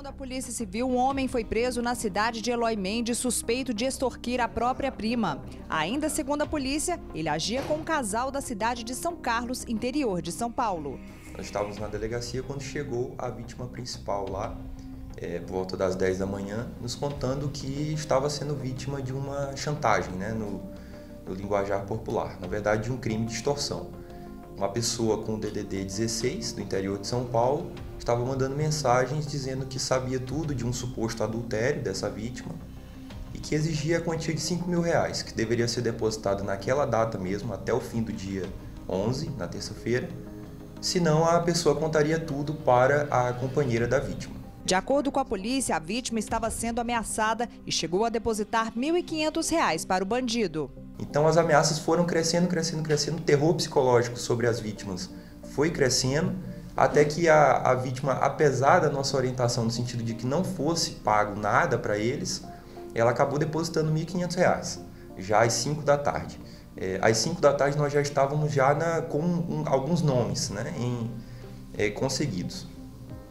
Segundo a Polícia Civil, um homem foi preso na cidade de Eloy Mendes suspeito de extorquir a própria prima. Ainda segundo a polícia, ele agia com um casal da cidade de São Carlos, interior de São Paulo. Nós estávamos na delegacia quando chegou a vítima principal lá, é, por volta das 10 da manhã, nos contando que estava sendo vítima de uma chantagem, né, no, no linguajar popular, na verdade de um crime de extorsão. Uma pessoa com DDD 16, do interior de São Paulo, estava mandando mensagens dizendo que sabia tudo de um suposto adultério dessa vítima e que exigia a quantia de 5 mil reais, que deveria ser depositado naquela data mesmo, até o fim do dia 11, na terça-feira, senão a pessoa contaria tudo para a companheira da vítima. De acordo com a polícia, a vítima estava sendo ameaçada e chegou a depositar R$ 1.500 para o bandido. Então as ameaças foram crescendo, crescendo, crescendo, o terror psicológico sobre as vítimas foi crescendo até que a, a vítima, apesar da nossa orientação no sentido de que não fosse pago nada para eles, ela acabou depositando R$ 1.500, já às 5 da tarde. É, às 5 da tarde nós já estávamos já na, com um, alguns nomes né, em, é, conseguidos.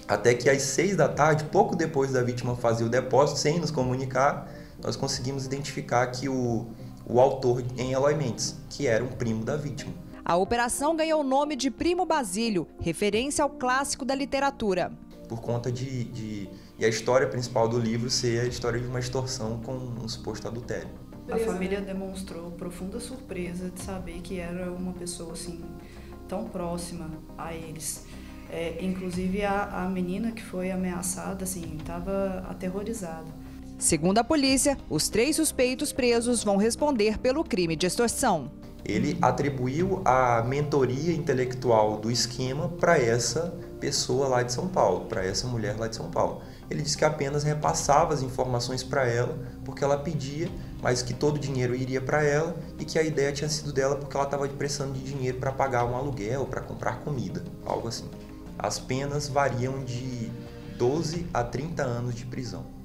Até que às 6 da tarde, pouco depois da vítima fazer o depósito, sem nos comunicar, nós conseguimos identificar que o, o autor em Eloy Mendes, que era um primo da vítima. A operação ganhou o nome de Primo Basílio, referência ao clássico da literatura. Por conta de, de, E a história principal do livro ser a história de uma extorsão com um suposto adultério. A família demonstrou profunda surpresa de saber que era uma pessoa assim tão próxima a eles. É, inclusive a, a menina que foi ameaçada assim estava aterrorizada. Segundo a polícia, os três suspeitos presos vão responder pelo crime de extorsão ele atribuiu a mentoria intelectual do esquema para essa pessoa lá de São Paulo, para essa mulher lá de São Paulo. Ele disse que apenas repassava as informações para ela porque ela pedia, mas que todo o dinheiro iria para ela e que a ideia tinha sido dela porque ela estava precisando de dinheiro para pagar um aluguel, para comprar comida, algo assim. As penas variam de 12 a 30 anos de prisão.